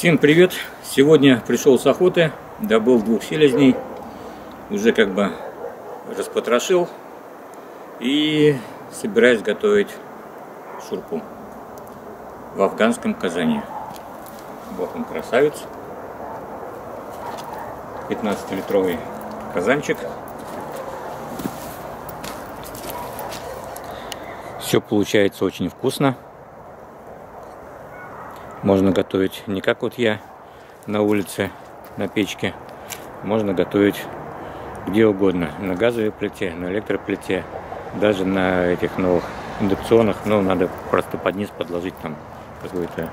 Всем привет! Сегодня пришел с охоты, добыл двух селезней, уже как бы распотрошил и собираюсь готовить шурпу в афганском казане. Вот он красавец. 15-литровый казанчик. Все получается очень вкусно. Можно готовить не как вот я на улице, на печке. Можно готовить где угодно. На газовой плите, на электроплите, даже на этих новых индукционных. Но надо просто под низ подложить там какое-то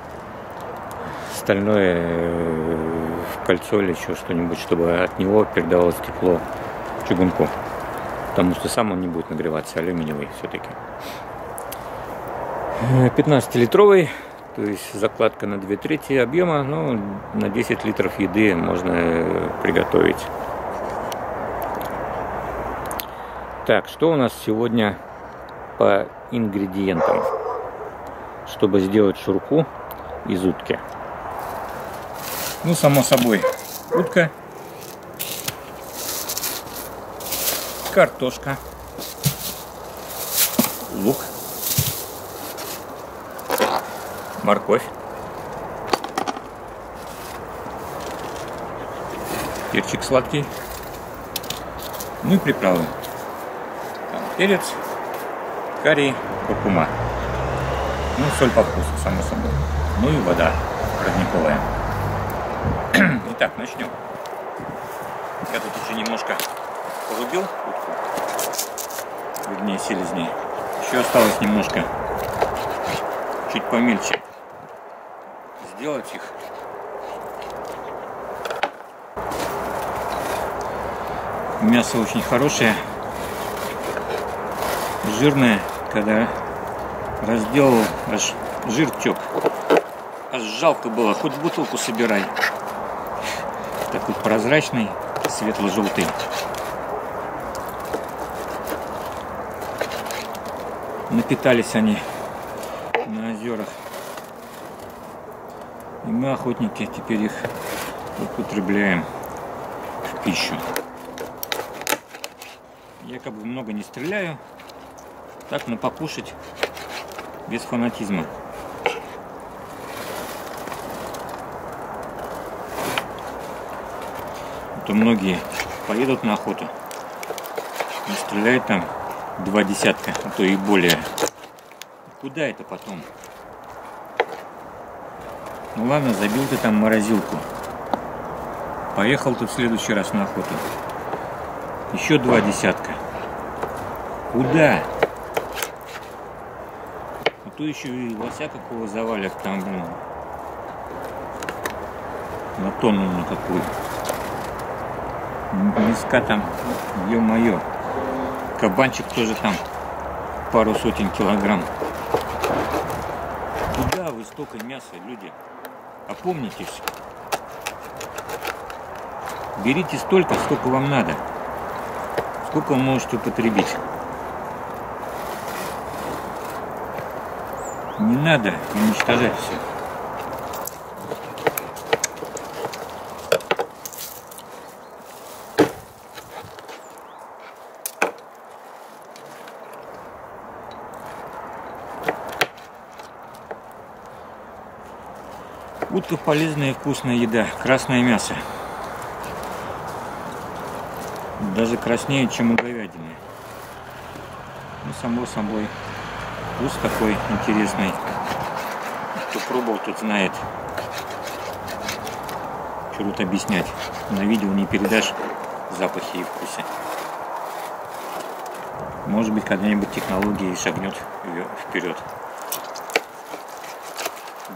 стальное э, кольцо или еще что-нибудь, чтобы от него передавалось тепло чугунку. Потому что сам он не будет нагреваться, алюминиевый все-таки. 15-литровый э, то есть закладка на 2 трети объема, ну, на 10 литров еды можно э, приготовить. Так, что у нас сегодня по ингредиентам, чтобы сделать шурпу из утки? Ну, само собой, утка, картошка, лук, морковь, перчик сладкий, ну и приправы. Там перец, карри, куркума. Ну, соль по вкусу, само собой. Ну и вода родниковая. Итак, начнем. Я тут уже немножко порубил утку, вернее селезней. Еще осталось немножко, чуть помельче сделать их. Мясо очень хорошее, жирное, когда разделал, аж жир тек. Аж жалко было, хоть бутылку собирай. Такой прозрачный, светло-желтый. Напитались они на озерах. И мы, охотники, теперь их употребляем в пищу. Я как бы много не стреляю, так на покушать без фанатизма. А то многие поедут на охоту, и стреляют там два десятка, а то и более. Куда это потом? Ну ладно, забил ты там морозилку. Поехал ты в следующий раз на охоту. Еще два десятка. Куда? А то еще и лося какого завалят там, блин. На тонну на какую. Миска там, ё-моё. Кабанчик тоже там пару сотен килограмм. Куда вы столько мяса, люди? Опомнитесь. Берите столько, сколько вам надо. Сколько вы можете употребить. Не надо уничтожать все. Утка полезная и вкусная еда. Красное мясо. Даже краснее, чем у говядины. Ну, само собой. Вкус такой интересный. Кто пробовал, тот знает. Что тут объяснять. На видео не передашь запахи и вкусы. Может быть, когда-нибудь технология шагнет вперед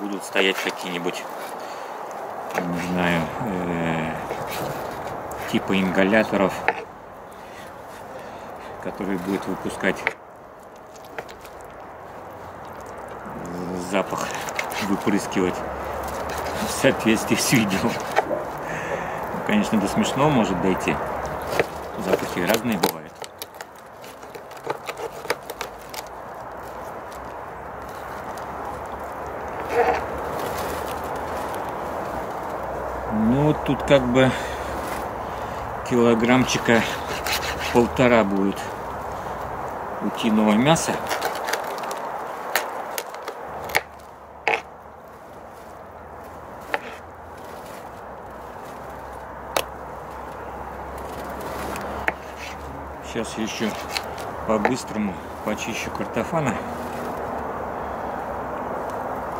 будут стоять какие-нибудь, не знаю, э, типа ингаляторов, которые будут выпускать запах, выпрыскивать в соответствии с видео. Конечно, до смешного может дойти. Запахи разные бывают. тут как бы килограммчика полтора будет утиного мяса. Сейчас еще по-быстрому почищу картофана.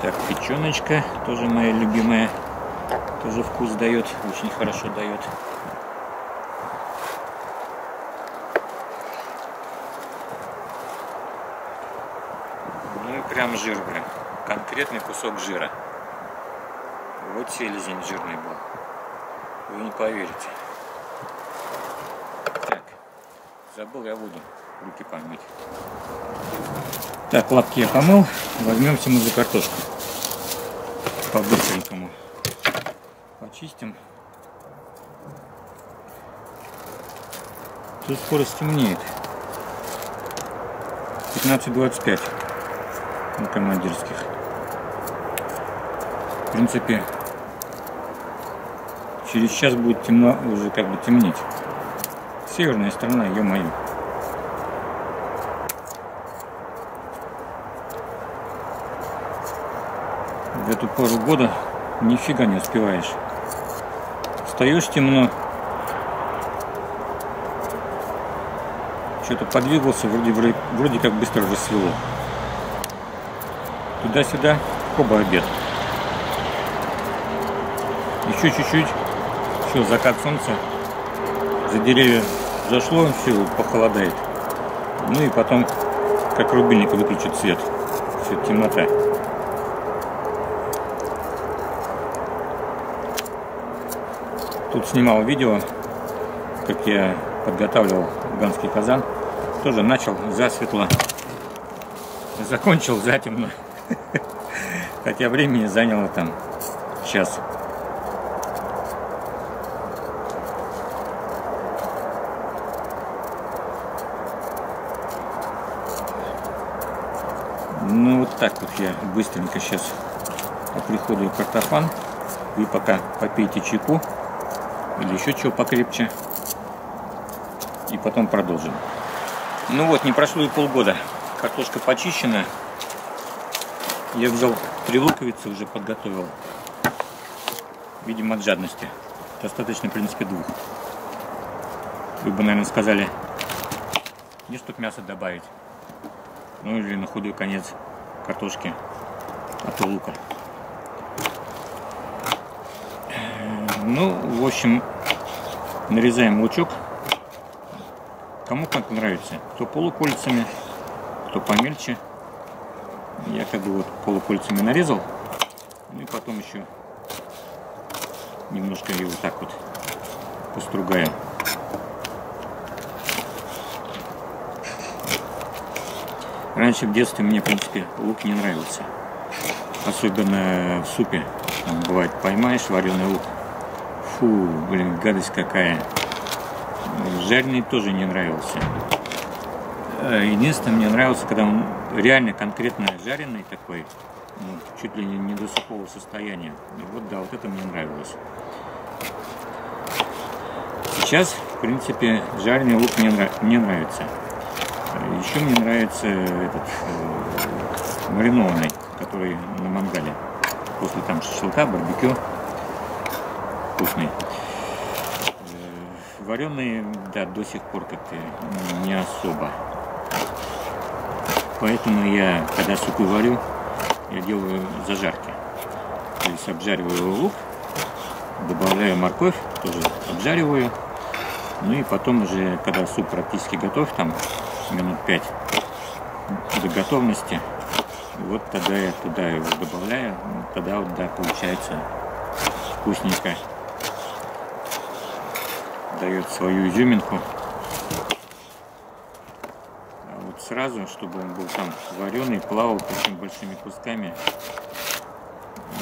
Так, печеночка, тоже моя любимая. Тоже вкус дает, очень хорошо дает. Ну и прям жир, прям. Конкретный кусок жира. Вот селезень жирный был. Вы не поверите. Забыл я воду руки помыть. Так, лапки я помыл. Возьмемся мы за картошку. По-быстренькому. Почистим. Тут скоро стемнеет. 15.25 на командирских. В принципе, через час будет темно, уже как бы темнеть. Северная сторона, ё-моё. В эту пору года нифига не успеваешь. Встаешь темно. Что-то подвигался, вроде, вроде, вроде как быстро рассвело. Туда-сюда, хоба обед. Еще чуть-чуть. Все, закат солнца. За деревья зашло, все похолодает. Ну и потом, как рубильник выключит свет. Все, темнота. Тут снимал видео, как я подготавливал ганский казан. Тоже начал засветло. Закончил затемно. Хотя времени заняло там час. Ну вот так вот я быстренько сейчас оприходую картофан. Вы пока попейте чайку или еще чего покрепче. И потом продолжим. Ну вот, не прошло и полгода. Картошка почищена. Я взял три луковицы, уже подготовил. Видимо, от жадности. Достаточно, в принципе, двух. Вы бы, наверное, сказали, не чтоб мясо добавить. Ну или на худой конец картошки, то лука. Ну, в общем, нарезаем лучок. Кому как нравится. Кто полукольцами, кто помельче. Я как бы вот полукольцами нарезал. Ну и потом еще немножко его так вот постругаю. Раньше в детстве мне, в принципе, лук не нравился. Особенно в супе. Там, бывает, поймаешь вареный лук. Фу, блин, гадость какая. Жареный тоже не нравился. Э, единственное, мне нравился, когда он реально конкретно жареный такой, ну, чуть ли не до сухого состояния. И вот да, вот это мне нравилось. Сейчас, в принципе, жареный лук мне, мне нравится. Еще мне нравится этот э, маринованный, который на мангале. После там шашлыка, барбекю. Вкусный. Э, вареный, да, до сих пор как-то не особо. Поэтому я, когда супы варю, я делаю зажарки. То есть обжариваю лук, добавляю морковь, тоже обжариваю. Ну и потом уже, когда суп практически готов, там минут 5 до готовности. Вот тогда я туда его добавляю. Тогда вот, да, получается вкусненько. Дает свою изюминку. А вот сразу, чтобы он был там вареный, плавал такими большими кусками.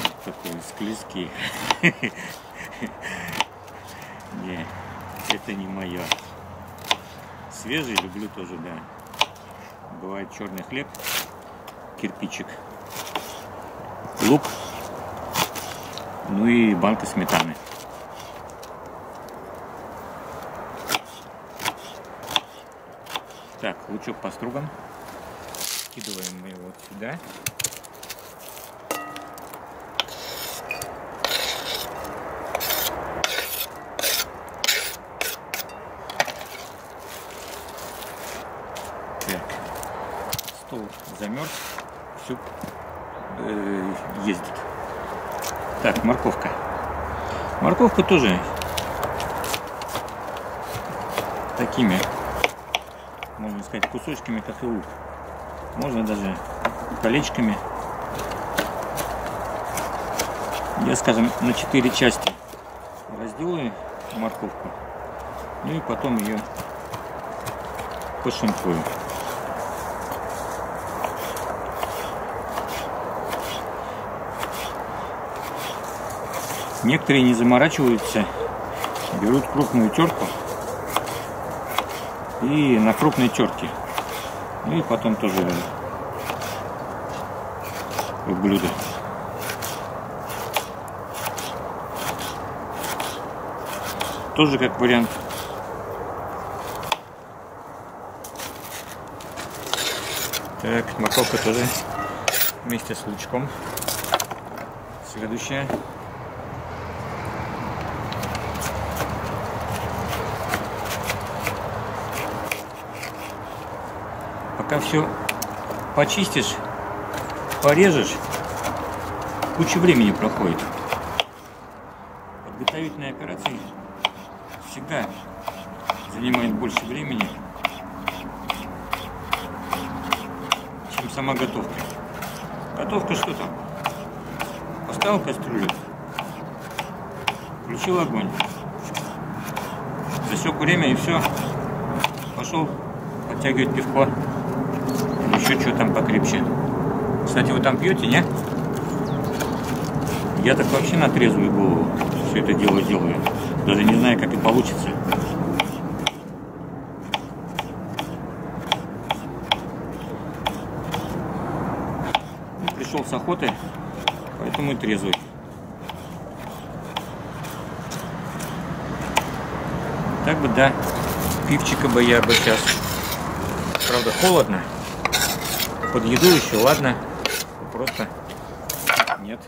Вот такой склизкий. Не, это не мое. Свежий люблю тоже, да. Бывает черный хлеб, кирпичик, лук, ну и банка сметаны. Так, лучок поструган. Скидываем мы его вот сюда. Так, стол замерз, все э, ездит. Так, морковка. Морковка тоже такими, можно сказать, кусочками, как и лук. Можно даже колечками. Я, скажем, на четыре части разделаю морковку. Ну и потом ее пошинкую. Некоторые не заморачиваются, берут крупную терку и на крупной терке. Ну и потом тоже в блюдо. Тоже как вариант. Так, морковка тоже вместе с лучком. Следующая. Пока все почистишь, порежешь, куча времени проходит. Подготовительные операции всегда занимает больше времени, чем сама готовка. Готовка что там? Поставил кастрюлю, включил огонь, засек время и все, пошел подтягивать пивко еще что там покрепче. Кстати, вы там пьете, не? Я так вообще на трезвую голову все это дело делаю. Даже не знаю, как и получится. Пришел с охоты, поэтому и трезвый. Так бы, да, пивчика бы я бы сейчас. Правда, холодно под еду еще, ладно. Просто нет.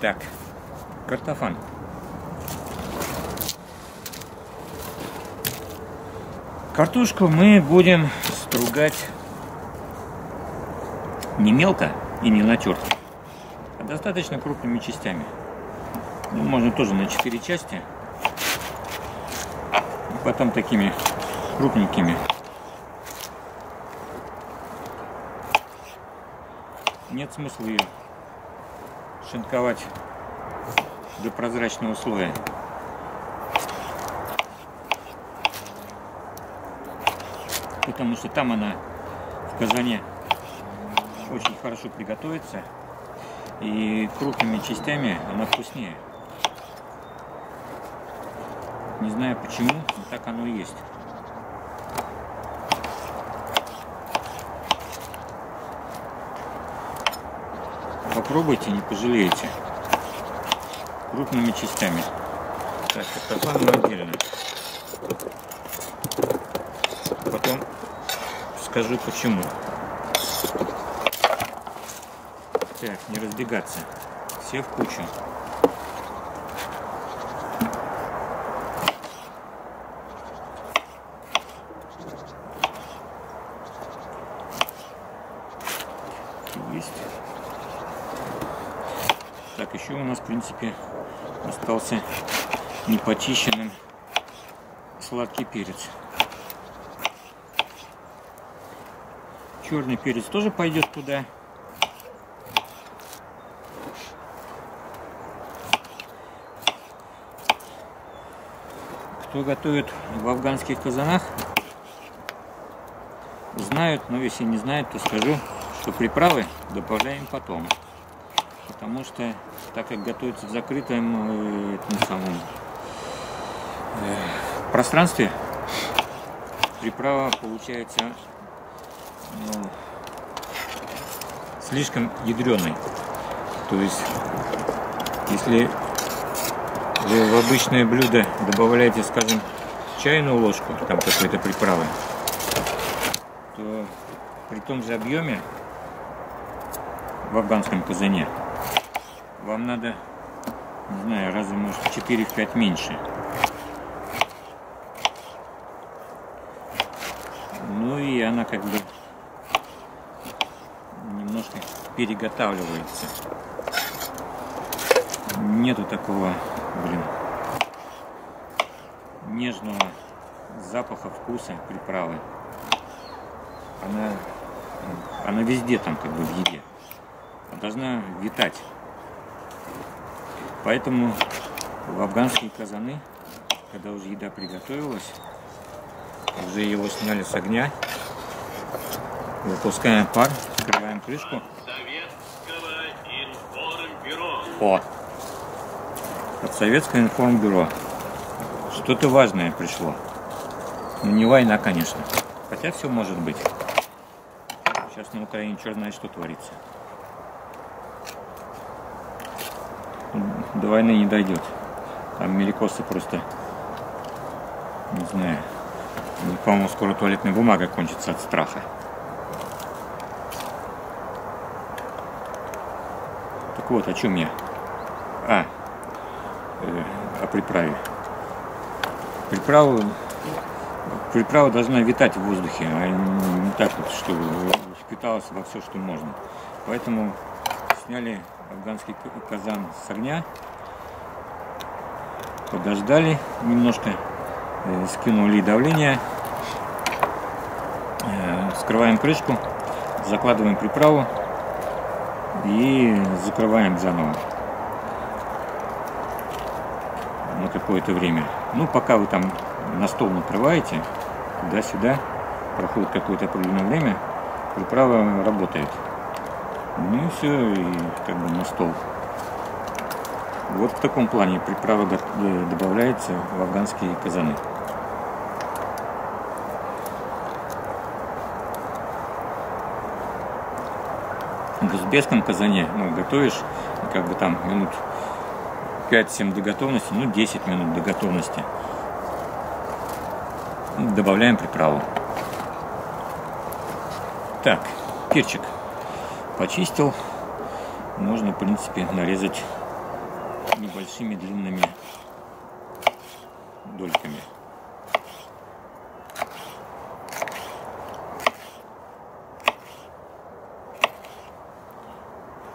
Так, картофан. Картошку мы будем стругать не мелко и не натерто, а достаточно крупными частями. Ну, можно тоже на 4 части. И потом такими крупненькими нет смысла ее шинковать до прозрачного слоя. Потому что там она в казане очень хорошо приготовится. И крупными частями она вкуснее. Не знаю почему, но так оно и есть. Попробуйте, не пожалеете. Крупными частями. Так, картофан отдельно. Потом скажу почему. Так, не разбегаться. Все в кучу. Так, еще у нас, в принципе, остался непочищенным сладкий перец. Черный перец тоже пойдет туда. Кто готовит в афганских казанах, знают, но если не знают, то скажу, что приправы добавляем потом потому что так как готовится в закрытом э, этом самом э, пространстве, приправа получается ну, слишком ядреной. То есть, если вы в обычное блюдо добавляете, скажем, чайную ложку там какой-то приправы, то при том же объеме в афганском казане вам надо, не знаю, раза может 4-5 меньше. Ну и она как бы немножко переготавливается. Нету такого, блин, нежного запаха, вкуса приправы. Она, она везде там как бы в еде. Она должна витать. Поэтому в афганские казаны, когда уже еда приготовилась, уже его сняли с огня, выпускаем пар, открываем крышку. О! От Советского информбюро. Что-то важное пришло. Но не война, конечно. Хотя все может быть. Сейчас на Украине черт знает, что творится. До войны не дойдет. Там меликосы просто, не знаю, по-моему, скоро туалетная бумага кончится от страха. Так вот, о чем я? А, э, о приправе. Приправа, приправа должна витать в воздухе, а не так вот, что впиталась во все, что можно. Поэтому сняли афганский казан с огня, подождали немножко, э, скинули давление, э, скрываем крышку, закладываем приправу и закрываем заново на какое-то время. Ну, пока вы там на стол накрываете, туда-сюда, проходит какое-то определенное время, приправа работает. Ну и все, и как бы на стол. Вот в таком плане приправа э, добавляется в афганские казаны. В узбекском казане ну, готовишь, как бы там минут 5-7 до готовности, ну 10 минут до готовности. Добавляем приправу. Так, перчик почистил. Можно, в принципе, нарезать небольшими длинными дольками.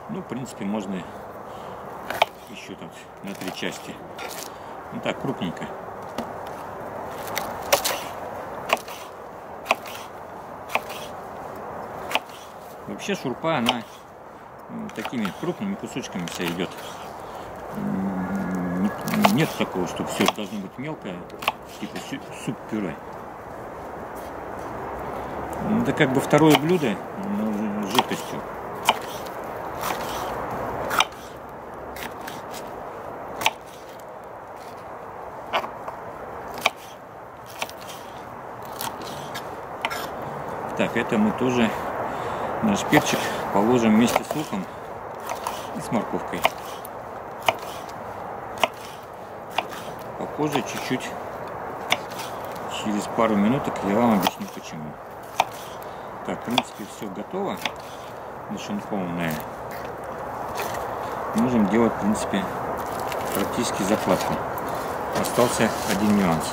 Ну, в принципе, можно еще так на три части. Ну так, крупненько. Вообще шурпа, она такими крупными кусочками вся идет. Нет такого, что все должно быть мелкое, типа суп-пюре. Это как бы второе блюдо с жидкостью. Так, это мы тоже наш перчик положим вместе с луком и с морковкой. Попозже чуть-чуть, через пару минуток я вам объясню почему. Так, в принципе, все готово. Нашинкованное. Можем делать, в принципе, практически закладку. Остался один нюанс.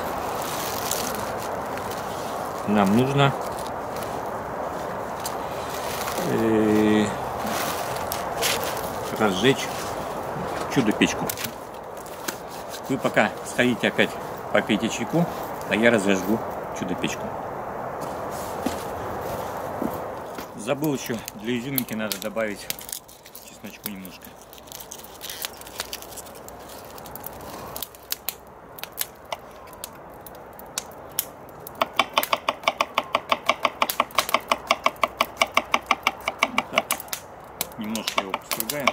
Нам нужно э, разжечь чудо-печку. Вы пока стоите опять попейте чайку, а я разожгу чудо-печку. Забыл еще, для изюминки надо добавить чесночку немножко. немножко его постругаем.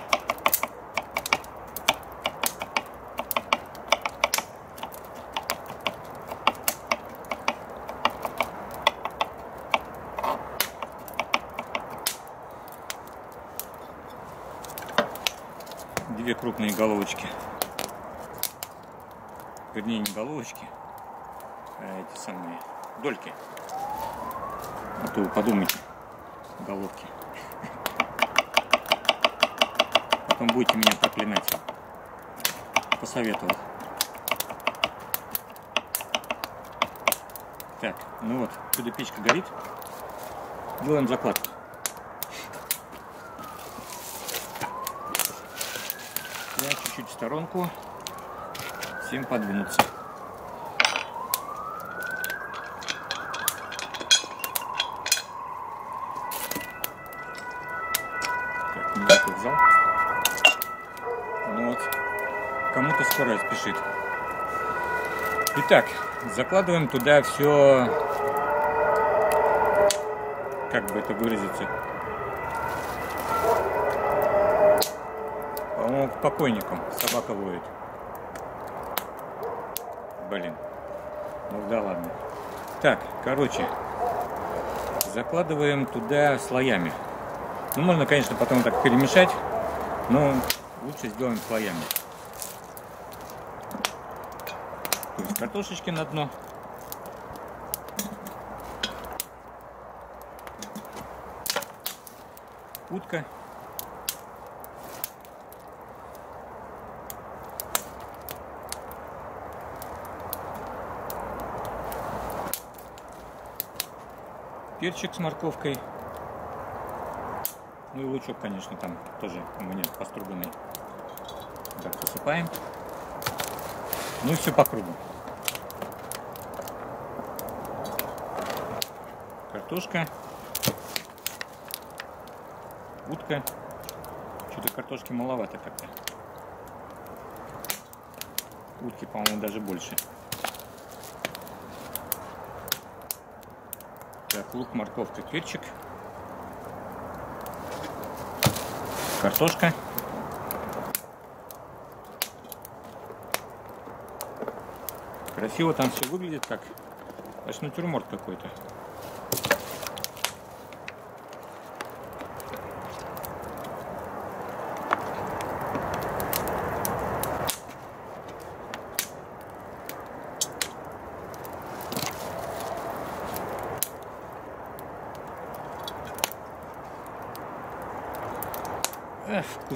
Две крупные головочки. Вернее, не головочки, а эти самые дольки. А то вы подумайте, головки. Потом будете меня проклинать. Посоветовал. Так, ну вот, сюда печка горит. Делаем закладку. Я чуть-чуть в сторонку. Всем подвинуться. Ну вот, кому-то скоро спешит. Итак, закладываем туда все, как бы это выразиться, покойникам собака воет. Блин, ну да ладно. Так, короче, закладываем туда слоями. Ну, можно, конечно, потом так перемешать, но лучше сделаем слоями. То есть картошечки на дно. Утка. Перчик с морковкой. Ну и лучок, конечно, там тоже у меня поструганный. Так, посыпаем. Ну и все по кругу. Картошка. Утка. Что-то картошки маловато как-то. Утки, по-моему, даже больше. Лук, морковка, перчик. Картошка. Красиво там все выглядит, как аж натюрморт какой-то.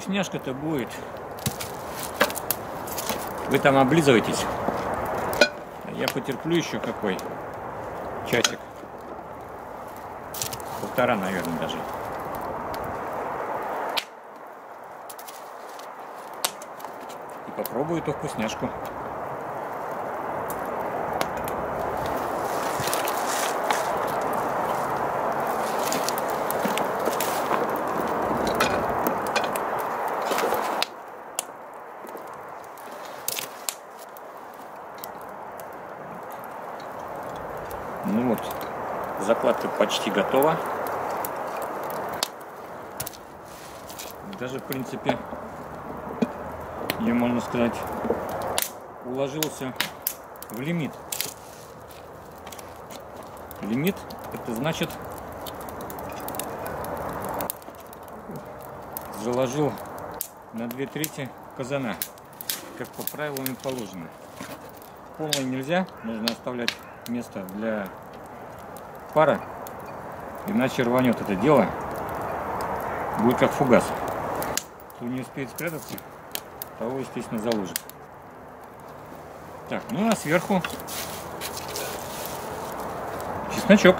Вкусняшка-то будет. Вы там облизываетесь. Я потерплю еще какой часик. Полтора, наверное, даже. И попробую эту вкусняшку. Ну вот, закладка почти готова. Даже, в принципе, я, можно сказать, уложился в лимит. Лимит, это значит, заложил на две трети казана, как по правилам положено. Полной нельзя, нужно оставлять место для пара, иначе рванет это дело, будет как фугас. Кто не успеет спрятаться, того, естественно, заложит. Так, ну а сверху чесночок.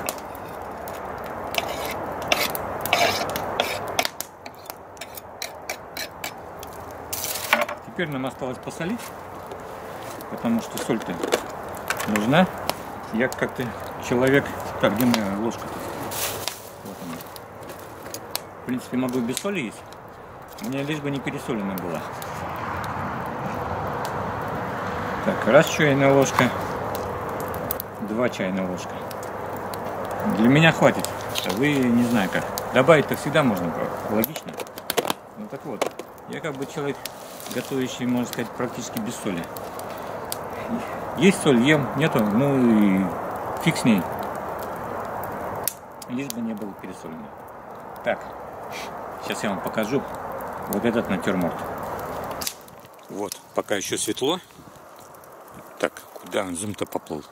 Теперь нам осталось посолить, потому что соль-то нужна. Я как-то человек... Так, где моя ложка-то? Вот она. В принципе, могу без соли есть. Мне лишь бы не пересолена была. Так, раз чайная ложка. Два чайная ложка. Для меня хватит. А вы не знаю как. Добавить-то всегда можно, логично. Ну так вот, я как бы человек, готовящий, можно сказать, практически без соли. Есть соль, ем, нету, ну и фиг с ней. Лишь бы не было пересолено. Так, сейчас я вам покажу вот этот натюрморт. Вот, пока еще светло. Так, куда он зум-то поплыл?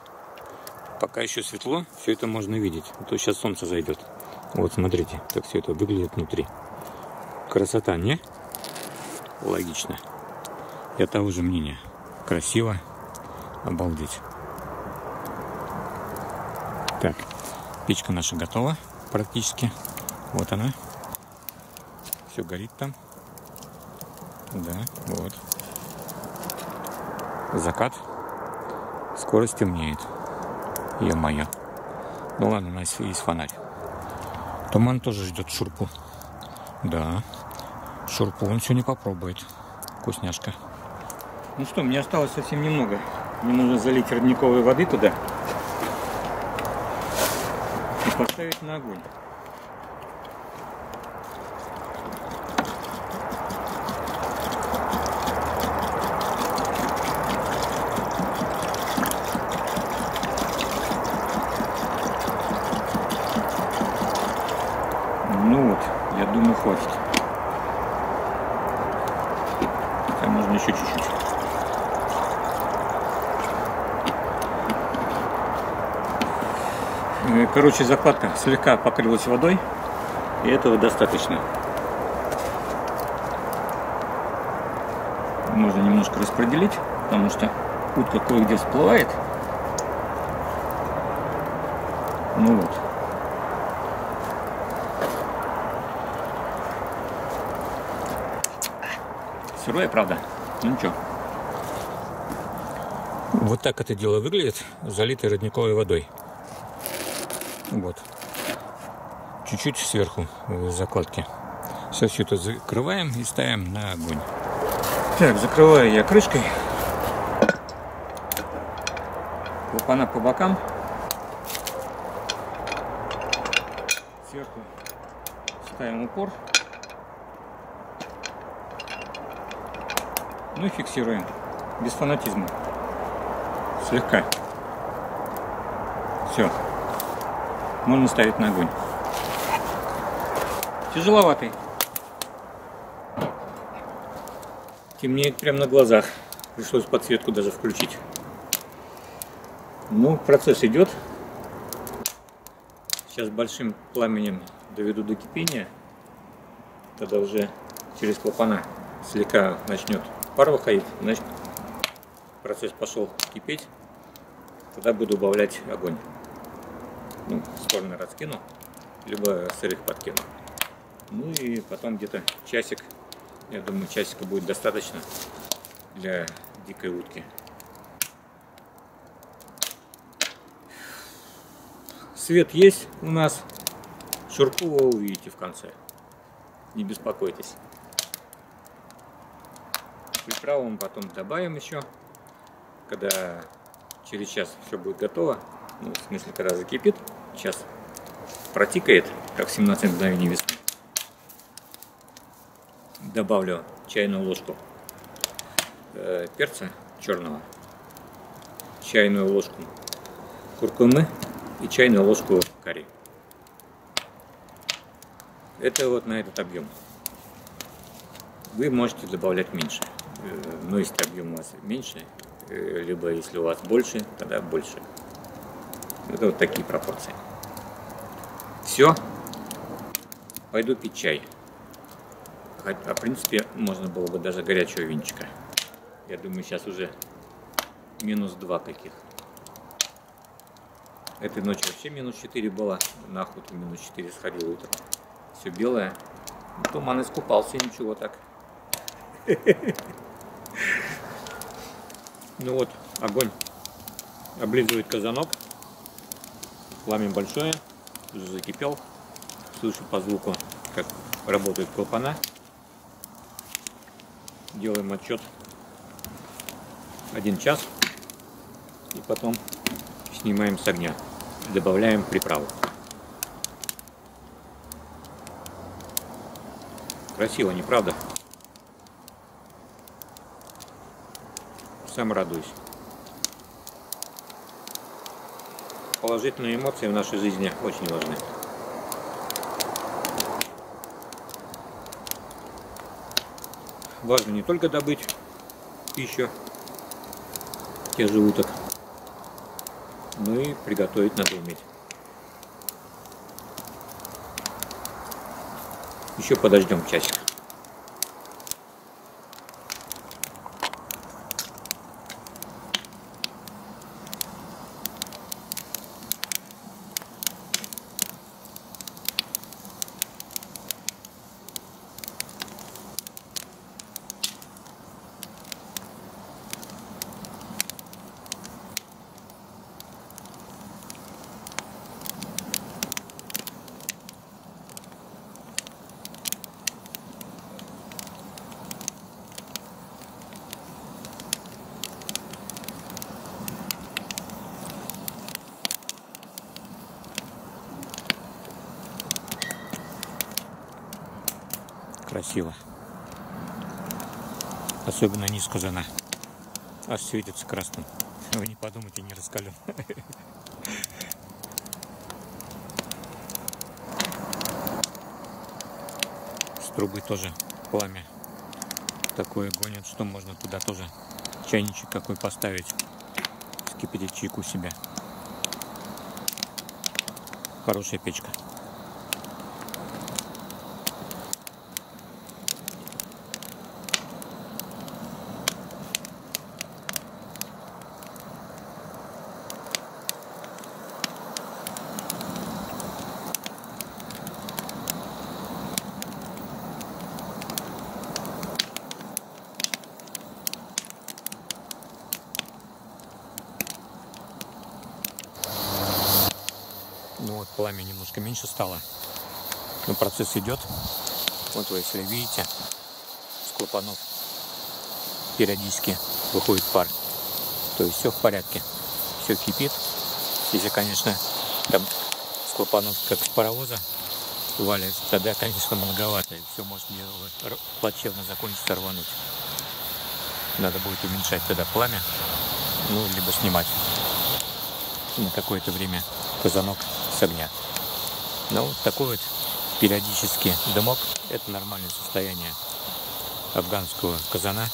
Пока еще светло, все это можно видеть. А то сейчас солнце зайдет. Вот, смотрите, как все это выглядит внутри. Красота, не? Логично. Я того же мнения. Красиво. Обалдеть. Так, печка наша готова практически. Вот она. Все горит там. Да, вот. Закат. Скоро стемнеет. Ё-моё. Ну ладно, у нас есть фонарь. Туман тоже ждет шурпу. Да. Шурпу он сегодня попробует. Вкусняшка. Ну что, мне осталось совсем немного. Мне нужно залить родниковой воды туда. Поставить на огонь. Ну вот, я думаю, хватит. Хотя можно еще чуть-чуть. Короче, закладка слегка покрылась водой, и этого достаточно. Можно немножко распределить, потому что утка кое-где всплывает. Ну вот. Сырое, правда? Ну ничего. Вот так это дело выглядит, залитое родниковой водой. Вот. Чуть-чуть сверху э, закладки. Сейчас все это закрываем и ставим на огонь. Так, закрываю я крышкой. Клапана по бокам. Сверху ставим упор. Ну и фиксируем. Без фанатизма. Слегка. Все. Можно ставить на огонь. Тяжеловатый. Темнеет прямо на глазах. Пришлось подсветку даже включить. Ну, процесс идет. Сейчас большим пламенем доведу до кипения. Тогда уже через клапана слегка начнет пар выходить. Значит, процесс пошел кипеть. Тогда буду убавлять огонь. Ну, в стороны раскину, либо сырых подкину. Ну и потом где-то часик, я думаю, часика будет достаточно для дикой утки. Свет есть у нас. Шурпу вы увидите в конце. Не беспокойтесь. Приправу мы потом добавим еще, когда через час все будет готово. Ну, в смысле, когда закипит, сейчас протикает, как в 17 мгновений весны. Добавлю чайную ложку э, перца черного, чайную ложку куркумы и чайную ложку карри. Это вот на этот объем. Вы можете добавлять меньше. Э, Но если объем у вас меньше, э, либо если у вас больше, тогда больше. Это вот такие пропорции. Все. Пойду пить чай. А в принципе можно было бы даже горячего винчика. Я думаю, сейчас уже минус 2 каких. Этой ночью вообще минус 4 было. На охоту минус 4 сходил утром. Все белое. Туман искупался, ничего так. Ну вот, огонь облизывает казанок. Пламя большое, уже закипел. Слышу по звуку, как работает клапана. Делаем отчет один час. И потом снимаем с огня. Добавляем приправу. Красиво, не правда? Сам радуюсь. Положительные эмоции в нашей жизни очень важны. Важно не только добыть пищу тех же уток, Ну и приготовить надо уметь. Еще подождем часик. Красиво. Особенно низ казана. Аж светится красным. Вы не подумайте, не раскален. С трубы тоже пламя такое гонит, что можно туда тоже чайничек какой поставить. Скипятить чайку себя. Хорошая печка. Ну вот пламя меньше стало. Но процесс идет. Вот вы, если видите, с клапанов периодически выходит пар. То есть все в порядке. Все кипит. Если, конечно, там с клапанов, как с паровоза, валится, тогда, конечно, многовато. И все может плачевно закончиться, рвануть. Надо будет уменьшать тогда пламя. Ну, либо снимать на какое-то время казанок с огня. Но вот такой вот периодически дымок – это нормальное состояние афганского казана,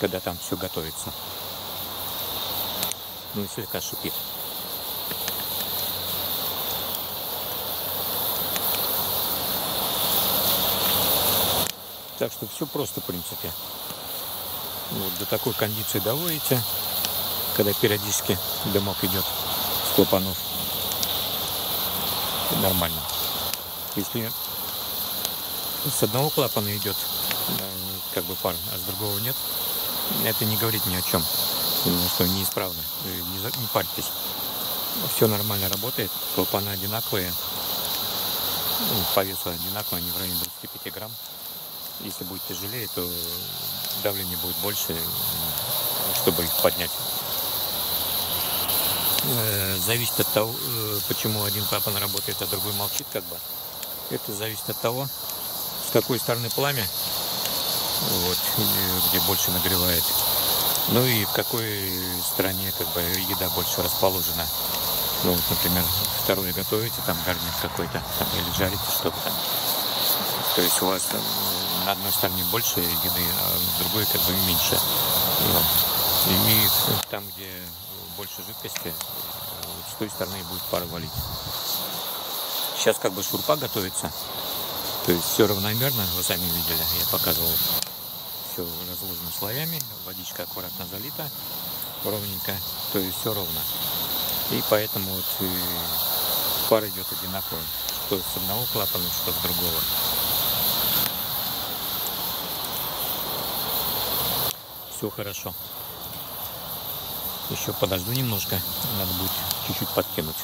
когда там все готовится. Ну и слегка шипит. Так что все просто, в принципе. Вот до такой кондиции доводите, когда периодически дымок идет с клапанов нормально. Если с одного клапана идет как бы пар, а с другого нет, это не говорит ни о чем. Что неисправно. Не, не парьтесь. Все нормально работает. Клапана одинаковые. Ну, по весу одинаковые, они в районе 25 грамм. Если будет тяжелее, то давление будет больше, чтобы их поднять. Э, зависит от того, э, почему один клапан работает, а другой молчит, как бы. Это зависит от того, с какой стороны пламя, вот, где больше нагревает. Ну и в какой стране как бы еда больше расположена. Ну вот, например, второе готовите, там гарнир какой-то, там, или жарите что-то там. То есть у вас там на одной стороне больше еды, а на другой как бы меньше. Вот. И там, где больше жидкости, с той стороны будет пар валить. Сейчас как бы шурпа готовится. То есть все равномерно, вы сами видели, я показывал. Все разложено слоями, водичка аккуратно залита, ровненько, то есть все ровно. И поэтому вот э, пар идет одинаково, что с одного клапана, что с другого. Все хорошо. Еще подожду немножко. Надо будет чуть-чуть подкинуть.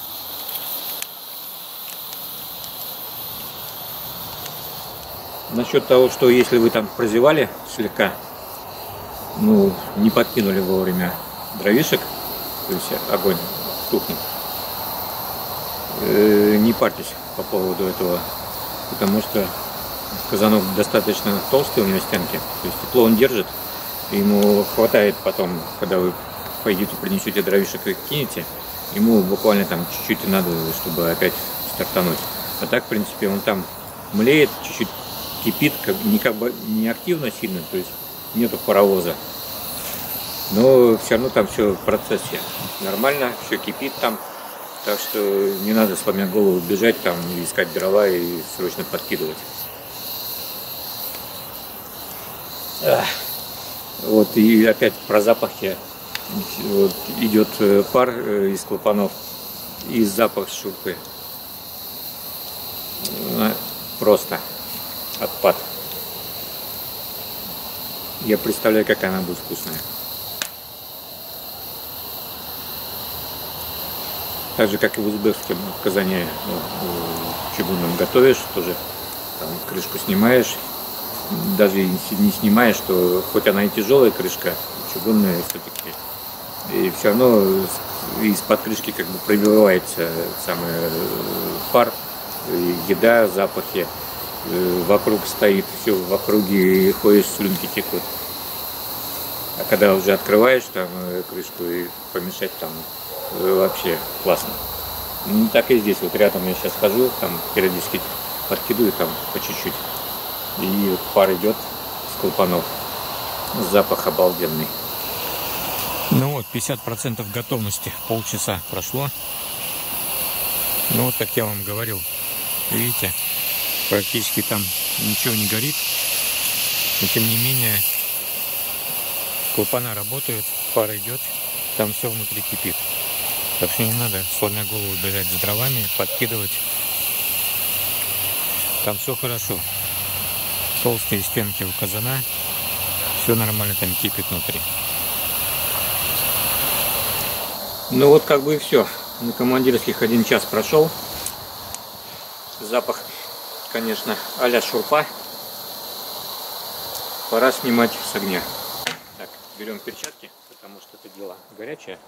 Насчет того, что если вы там прозевали слегка, ну, не подкинули вовремя дровишек, то есть огонь тухнет, э, не парьтесь по поводу этого, потому что казанок достаточно толстый у него стенки, то есть тепло он держит, ему хватает потом, когда вы пойдете, принесете дровишек и кинете, ему буквально там чуть-чуть надо, чтобы опять стартануть. А так, в принципе, он там млеет, чуть-чуть кипит, как, не, как бы, не активно сильно, то есть нету паровоза. Но все равно там все в процессе. Нормально, все кипит там. Так что не надо с вами голову бежать там, искать дрова и срочно подкидывать. Вот и опять про запахи. Вот идет э, пар э, из клапанов и запах шурпы. Ну, просто отпад. Я представляю, какая она будет вкусная. Так же, как и в узбекском в Казани ну, готовишь, тоже там крышку снимаешь, даже не снимаешь, что хоть она и тяжелая крышка, чугунная все-таки, и все равно из-под крышки как бы пробивается самый э, пар, еда, запахи, э, вокруг стоит все в округе, и ходишь, слюнки текут. А когда уже открываешь там э, крышку и помешать там вообще классно. Ну так и здесь, вот рядом я сейчас хожу, там периодически подкидываю там по чуть-чуть. И пар идет с клапанов. Запах обалденный. Ну вот, 50% готовности. Полчаса прошло. Ну вот, как я вам говорил, видите, практически там ничего не горит. Но тем не менее, клапана работают, пар идет, там все внутри кипит. Так что не надо, сломя голову, бежать с дровами, подкидывать. Там все хорошо толстые стенки у казана. Все нормально там кипит внутри. Ну вот как бы и все. На командирских один час прошел. Запах, конечно, а шурпа. Пора снимать с огня. Так, берем перчатки, потому что это дело горячее.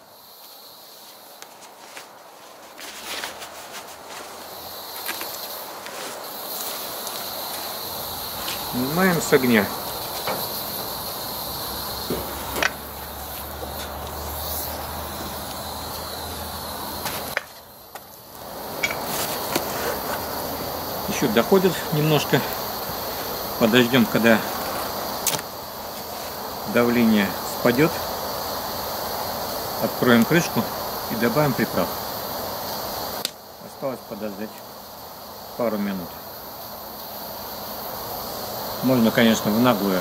Снимаем с огня. Доходит немножко. Подождем, когда давление спадет. Откроем крышку и добавим приправ. Осталось подождать пару минут. Можно, конечно, в наглую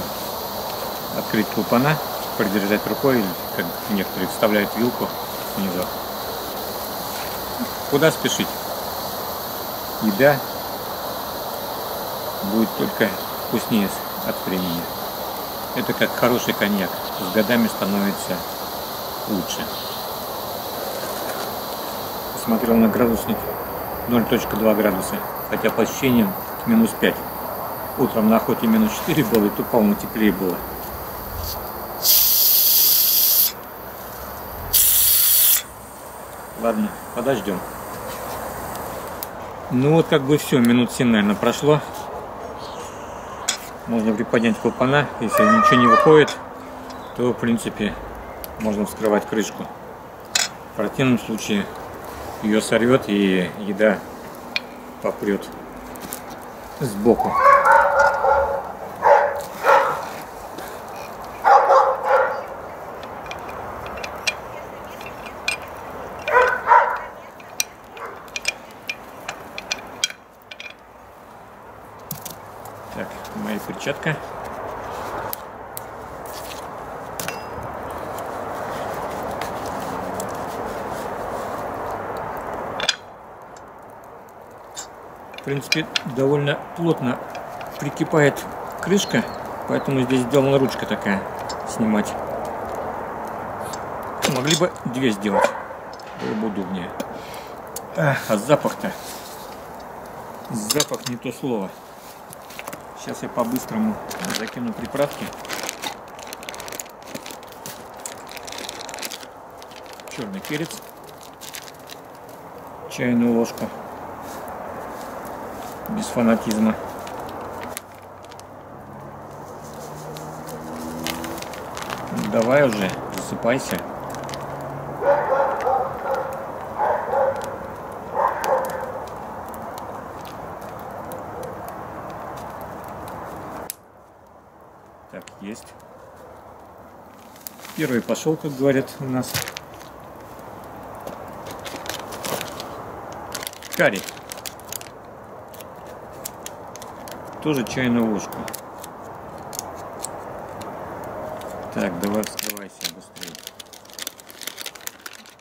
открыть клапана, придержать рукой, или как некоторые вставляют вилку снизу. Куда спешить? Еда будет только вкуснее от времени. Это как хороший коньяк. С годами становится лучше. Посмотрел на градусник 0.2 градуса, хотя по ощущениям минус 5 утром на охоте минус 4 было, и то, по-моему, теплее было. Ладно, подождем. Ну вот как бы все, минут 7, наверное, прошло. Можно приподнять клапана. Если ничего не выходит, то, в принципе, можно вскрывать крышку. В противном случае ее сорвет и еда попрет сбоку. Перчатка. В принципе, довольно плотно прикипает крышка, поэтому здесь сделана ручка такая снимать. Могли бы две сделать, было бы удобнее. А запах-то, запах не то слово. Сейчас я по-быстрому закину приправки. Черный перец. Чайную ложку. Без фанатизма. Давай уже, засыпайся. Так, есть. Первый пошел, как говорят у нас. Карри. Тоже чайную ложку. Так, давай вскрывайся быстрее.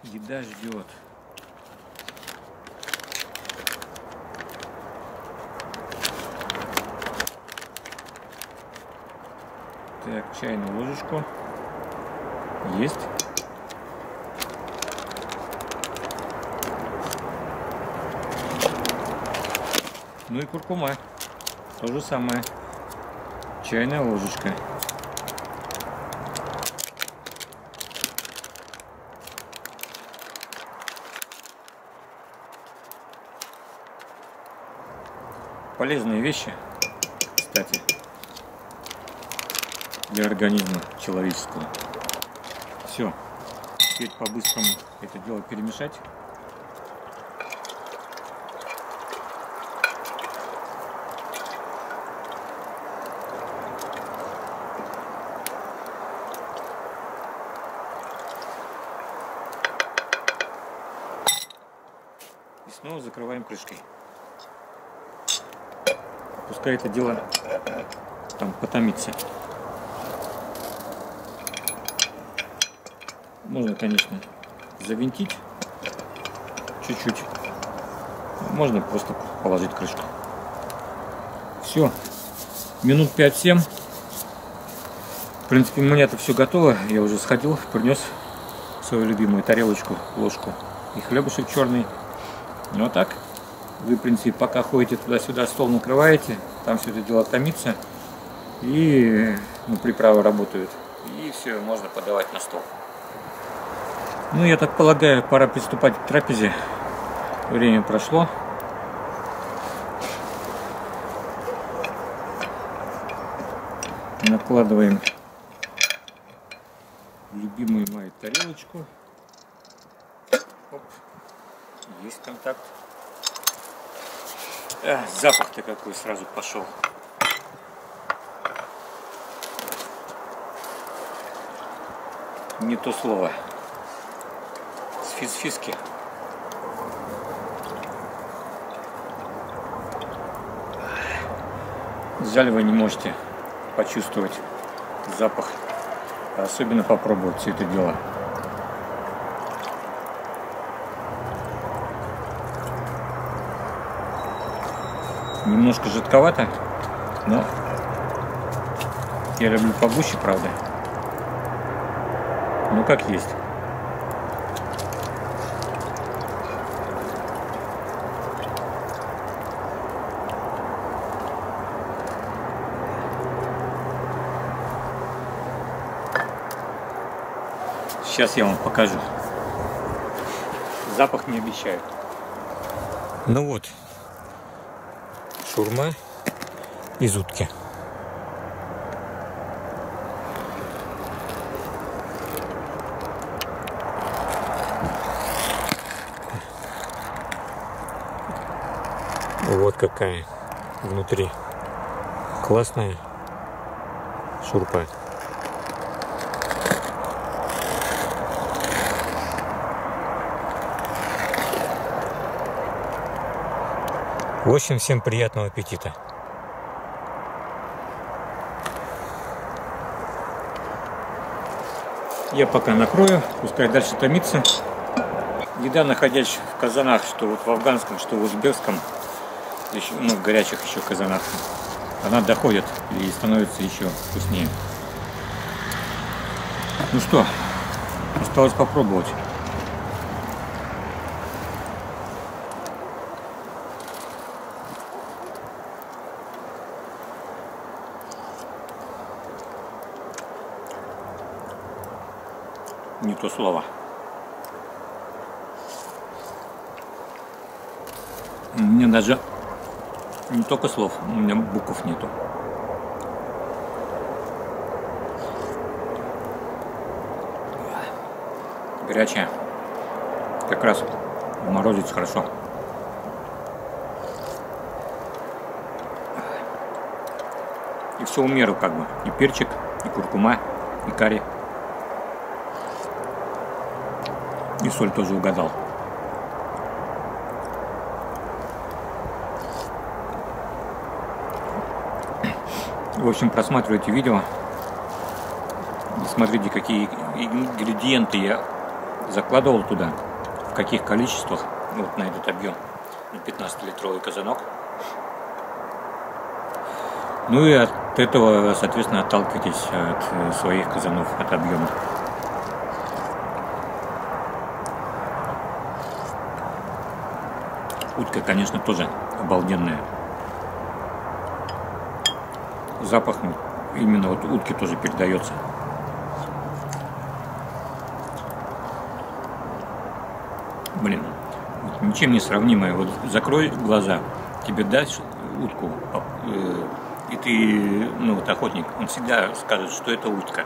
Еда ждет. Так, чайную ложечку. Есть. Ну и куркума. То же самое. Чайная ложечка. Полезные вещи, кстати, для организма человеческого. Все. Теперь по-быстрому это дело перемешать. И снова закрываем крышкой. Пускай это дело там потомится. Можно, конечно, завинтить чуть-чуть. Можно просто положить крышку. Все. Минут 5-7. В принципе, у меня это все готово. Я уже сходил, принес свою любимую тарелочку, ложку и хлебушек черный. Ну а так, вы, в принципе, пока ходите туда-сюда, стол накрываете, там все это дело томится, и ну, приправы работают. И все, можно подавать на стол. Ну, я так полагаю, пора приступать к трапезе. Время прошло. Накладываем любимую мою тарелочку. Оп. Есть контакт. А, запах-то какой сразу пошел. Не то слово из фиски. Жаль, вы не можете почувствовать запах, особенно попробовать все это дело. Немножко жидковато, но я люблю погуще, правда. Ну как есть. Сейчас я вам покажу. Запах не обещаю. Ну вот, шурма из утки. Вот какая внутри. Классная шурпа. В общем, всем приятного аппетита. Я пока накрою, пускай дальше томится. Еда, находясь в казанах, что вот в афганском, что в узбекском, еще, ну, в горячих еще казанах, она доходит и становится еще вкуснее. Ну что, осталось попробовать. Не то слово. У меня даже не только слов, у меня букв нету. Горячая. Как раз морозец хорошо. И все в меру как бы. И перчик, и куркума, и карри. Соль тоже угадал. В общем, просматривайте видео. Смотрите, какие ингредиенты я закладывал туда, в каких количествах, вот на этот объем, на 15-литровый казанок. Ну и от этого, соответственно, отталкивайтесь от э, своих казанов, от объема. Утка, конечно, тоже обалденная. Запах ну, именно вот утки тоже передается. Блин, вот ничем не сравнимое. Вот закрой глаза, тебе дашь утку, э, и ты, ну вот охотник, он всегда скажет, что это утка.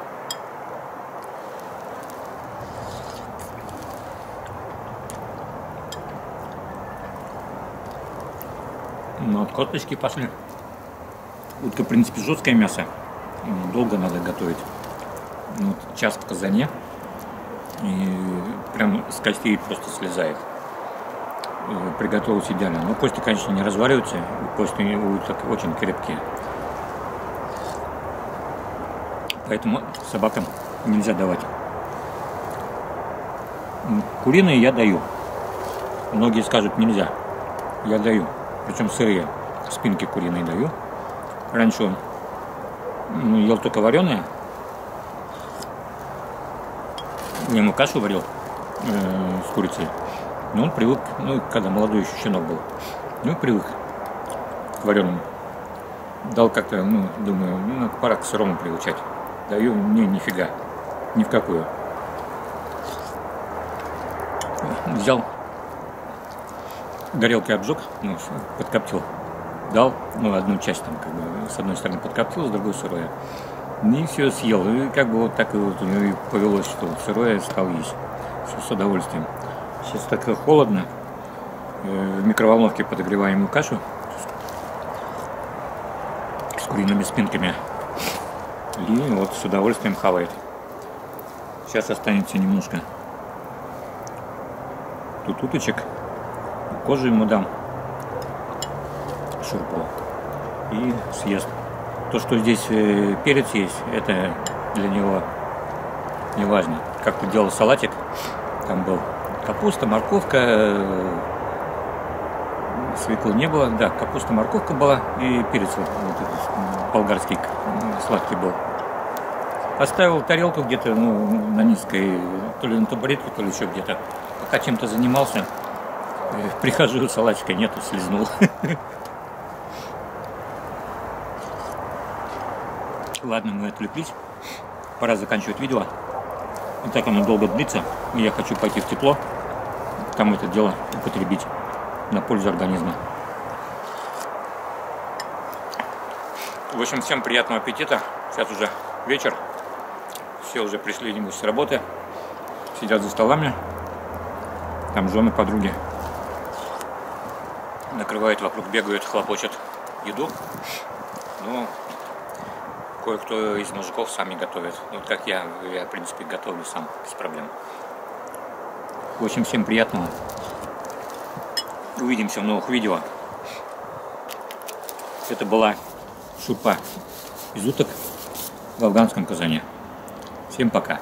Косточки пошли. Утка, в принципе, жесткое мясо. Долго надо готовить. Ну, вот час в казане. И прям с костей просто слезает. Э, Приготовилось идеально. Но кости, конечно, не разваливаются. Кости у уток очень крепкие. Поэтому собакам нельзя давать. Куриные я даю. Многие скажут нельзя. Я даю. Причем сырые. Спинки куриные даю. Раньше ну, ел только вареные. Я ему кашу варил э, с курицей. Но он привык, ну, когда молодой еще щенок был, ну, привык к вареным. Дал как-то, ну, думаю, ну, пора к сырому приучать. Даю, не, нифига, ни в какую. Взял горелки обжег, ну, подкоптил дал, ну, одну часть там, как бы, с одной стороны подкоптил, с другой сырое. И все съел. И как бы вот так и вот у него и повелось, что сырое стал есть. Все с удовольствием. Сейчас так холодно. Э, в микроволновке подогреваем ему кашу с куриными спинками. И вот с удовольствием хавает. Сейчас останется немножко тут уточек. Кожу ему дам шурпу и съест. То, что здесь э, перец есть, это для него не важно. Как-то делал салатик, там был капуста, морковка, э, свеклы не было, да, капуста, морковка была и перец вот, вот этот, болгарский сладкий был. Оставил тарелку где-то ну, на низкой, то ли на табуретке, то ли еще где-то. Пока чем-то занимался, э, прихожу, салатика нету, слезнул. Ладно, мы отвлеклись. Пора заканчивать видео. И так оно долго длится. И я хочу пойти в тепло. Там это дело употребить на пользу организма. В общем, всем приятного аппетита. Сейчас уже вечер. Все уже пришли нибудь с работы. Сидят за столами. Там жены, подруги. Накрывают вокруг, бегают, хлопочут еду. Ну, кое-кто из мужиков сами готовит. Вот как я, я в принципе готовлю сам, без проблем. В общем, всем приятного. Увидимся в новых видео. Это была шурпа из уток в афганском казане. Всем пока.